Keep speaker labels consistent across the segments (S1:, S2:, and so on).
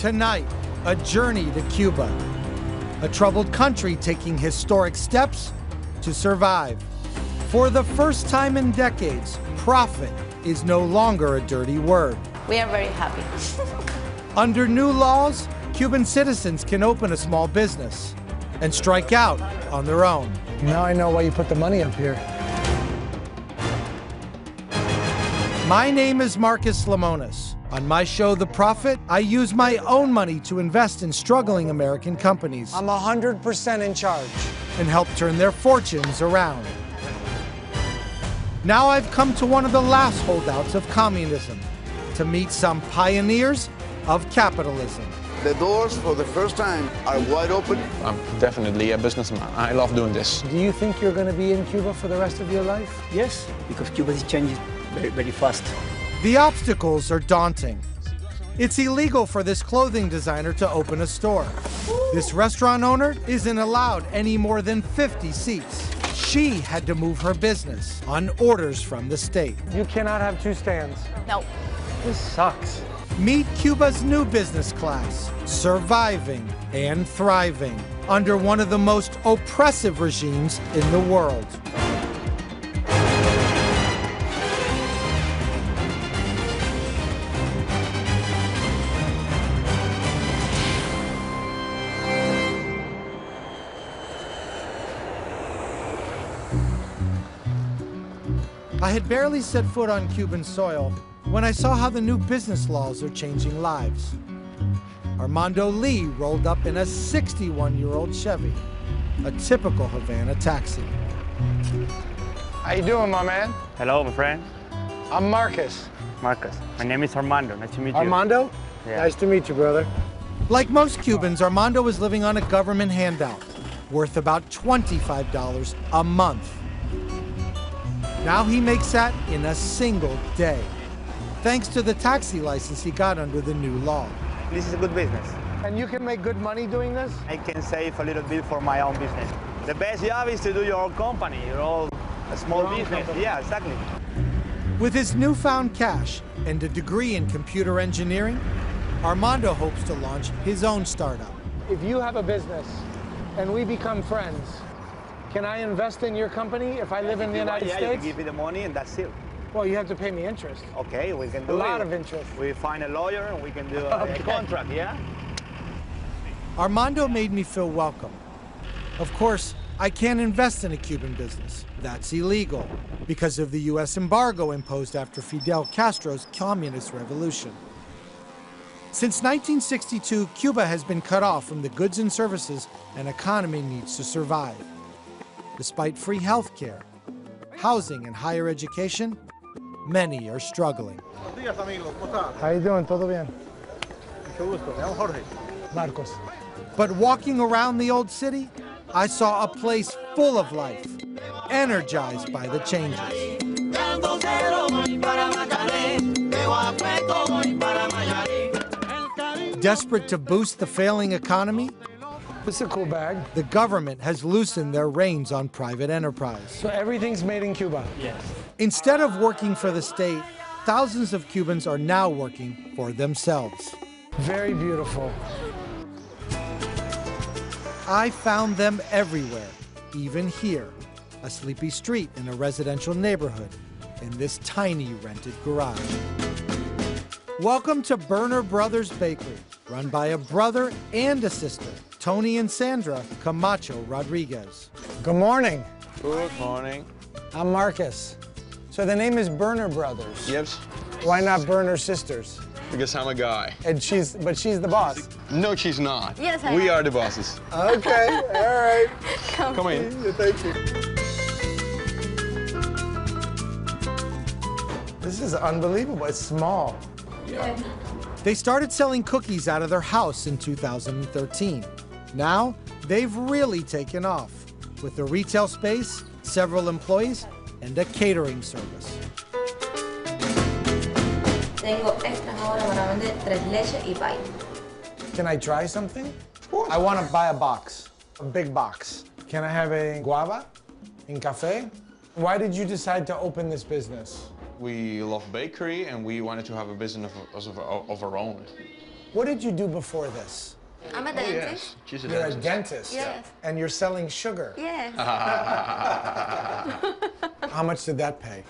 S1: Tonight, a journey to Cuba, a troubled country taking historic steps to survive. For the first time in decades, profit is no longer a dirty word.
S2: We are very happy.
S1: Under new laws, Cuban citizens can open a small business and strike out on their own.
S3: Now I know why you put the money up here.
S1: My name is Marcus Lemonis. On my show, The Profit, I use my own money to invest in struggling American companies
S3: I'm 100% in charge.
S1: and help turn their fortunes around. Now I've come to one of the last holdouts of communism to meet some pioneers of capitalism.
S4: The doors for the first time are wide open.
S5: I'm definitely a businessman. I love doing this.
S3: Do you think you're going to be in Cuba for the rest of your life?
S6: Yes, because Cuba is changing very, very fast.
S1: The obstacles are daunting. It's illegal for this clothing designer to open a store. This restaurant owner isn't allowed any more than 50 seats. She had to move her business on orders from the state.
S3: You cannot have two stands.
S2: No.
S3: This sucks.
S1: Meet Cuba's new business class, surviving and thriving under one of the most oppressive regimes in the world. I had barely set foot on Cuban soil when I saw how the new business laws are changing lives. Armando Lee rolled up in a 61 year old Chevy, a typical Havana taxi.
S3: How you doing, my man?
S7: Hello, my friend.
S3: I'm Marcus.
S7: Marcus. My name is Armando. Nice to meet you.
S3: Armando?
S7: Yeah.
S3: Nice to meet you, brother.
S1: Like most Cubans, Armando was living on a government handout worth about $25 a month. Now he makes that in a single day, thanks to the taxi license he got under the new law.
S7: This is a good business.
S3: And you can make good money doing this?
S7: I can save a little bit for my own business. The best job is to do your own company, your own a small
S3: Your
S7: business.
S3: company.
S7: Yeah, exactly.
S1: With his newfound cash and a degree in computer engineering, Armando hopes to launch his own startup.
S3: If you have a business and we become friends, can I invest in your company if I live in the
S7: If you want,
S3: United
S7: yeah, you
S3: States?
S7: give me the money and that's it.
S3: Well, you have to pay me interest.
S7: Okay, we can
S3: A
S7: do it.
S3: lot of interest.
S7: We find a lawyer and we can do a,
S3: Okay.
S7: a contract, yeah?
S1: Armando made me feel welcome. Of course, I can't invest in a Cuban business. That's illegal because of the U.S. embargo imposed after Fidel Castro's communist revolution. Since 1962, Cuba has been cut off from the goods and services an economy needs to survive. Despite free health care, housing, and higher education, many are struggling.
S3: How you doing? ¿Todo bien? Marcos.
S1: But walking around the old city, I saw a place full of life, energized by the changes. Desperate to boost the failing economy,
S3: This is a cool bag.
S1: the government has loosened their reins on private enterprise.
S3: So everything's made in Cuba. Yes.
S1: Instead of working for the state, thousands of Cubans are now working for themselves.
S3: Very beautiful.
S1: I found them everywhere, even here, a sleepy street in a residential neighborhood, in this tiny rented garage. Welcome to Burner Brothers Bakery, run by a brother and a sister, Tony and Sandra Camacho Rodriguez.
S3: Good morning.
S5: Good morning.
S3: I'm Marcus. So the name is Burner Brothers.
S5: Yes,
S3: Why not Burner Sisters?
S5: because I'm a guy.
S3: And she's, but she's the boss.
S5: No, she's not.
S2: Yes, I
S5: We
S2: am.
S5: are the bosses.
S3: Okay, all right.
S5: Come in.
S3: Thank you. This is unbelievable. It's small.
S1: They started selling cookies out of their house in 2013. Now, they've really taken off with a retail space, several employees, and a catering service.
S2: Tengo extras ahora para vender tres leches y pay.
S3: Can I try something? I want to buy a box, a big box. Can I have a guava in cafe? Why did you decide to open this business?
S5: We love bakery and we wanted to have a business of, of, of our own.
S3: What did you do before this?
S2: I'm a
S5: Oh,
S2: dentist.
S5: yes. She's a
S3: You're a
S5: dentist.
S3: dentist.
S2: Yes.
S3: And you're selling sugar.
S2: Yes.
S3: How much did that pay?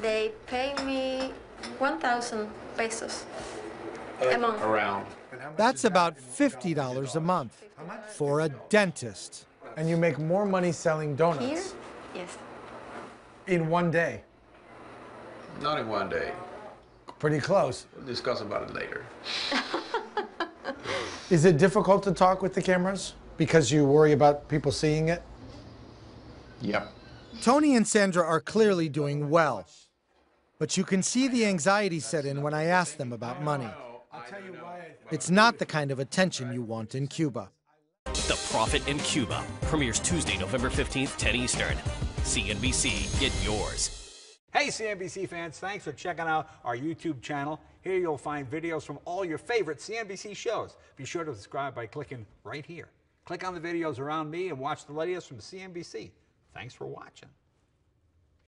S2: They pay me 1,000 pesos a uh, month.
S5: Around.
S1: That's about $50 a month for a dentist.
S3: And you make more money selling donuts
S2: Here? Yes.
S3: in one day.
S5: Not in one day.
S3: Pretty close.
S5: We'll discuss about it later.
S3: Is it difficult to talk with the cameras because you worry about people seeing it?
S5: Yep.
S1: Tony and Sandra are clearly doing well. But you can see the anxiety set in when I ask them about money. It's not the kind of attention you want in Cuba.
S8: The Profit in Cuba premieres Tuesday, November 15th, 10 Eastern. CNBC, get yours.
S9: Hey, CNBC fans, thanks for checking out our YouTube channel. Here you'll find videos from all your favorite CNBC shows. Be sure to subscribe by clicking right here. Click on the videos around me and watch the latest from CNBC. Thanks for watching.